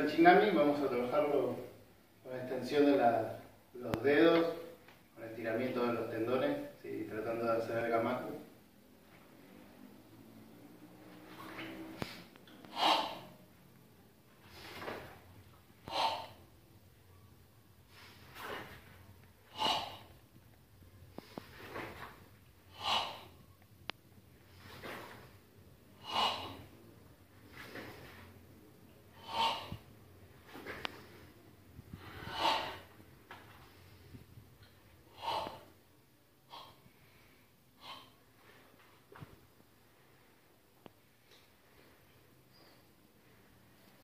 Sanchinami vamos a trabajarlo con extensión de los dedos, con estiramiento de los tendones, tratando de hacer el gamaku.